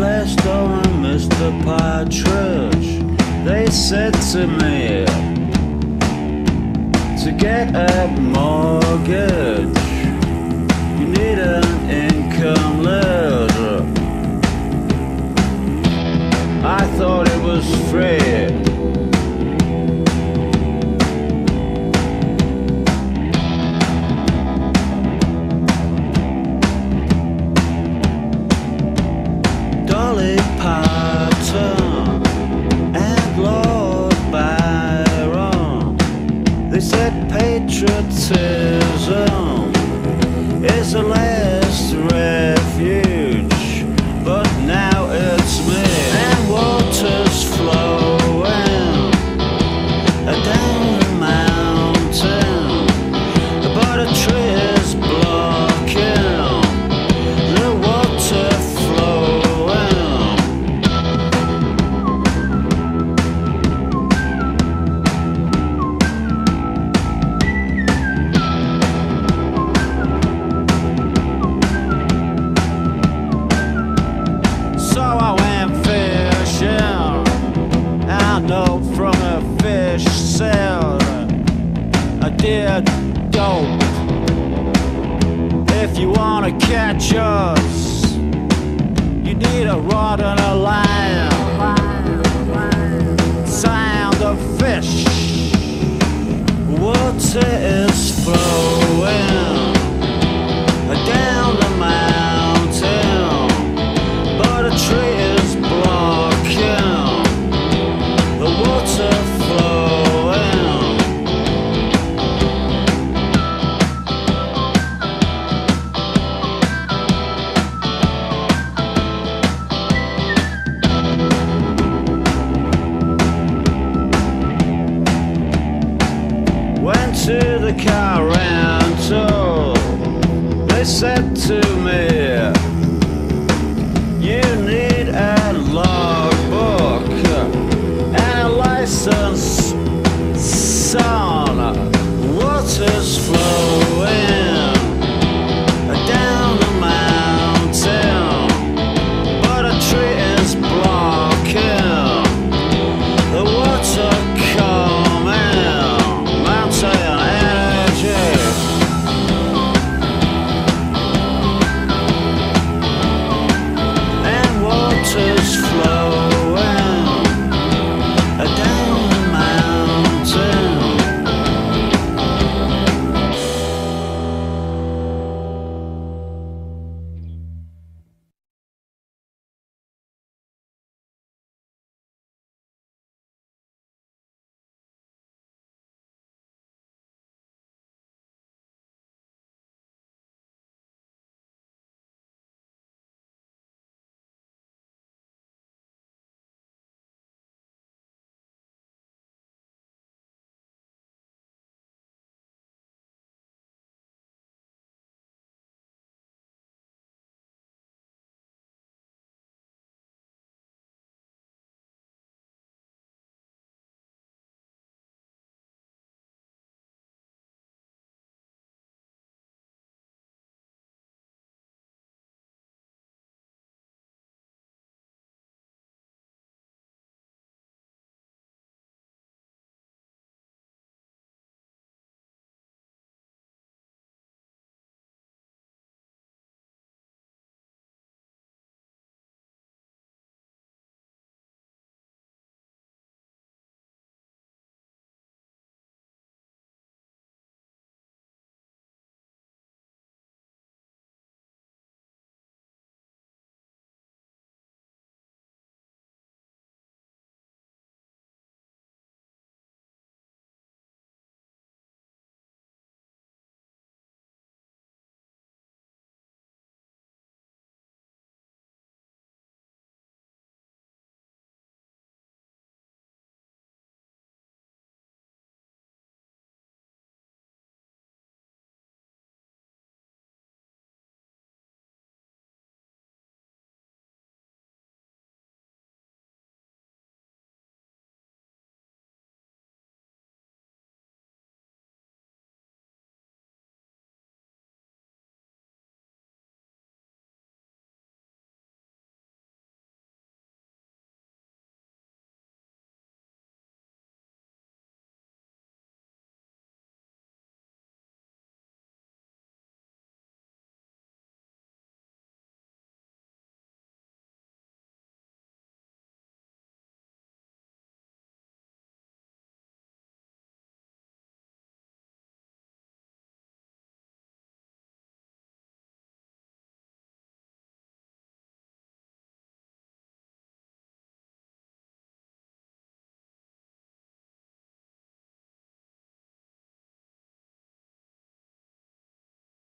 Glasgow and Mr. Partridge, they said to me to get a mortgage, you need a dear, don't. If you wanna catch us, you need a rod and a line. to the car rental. They said to me,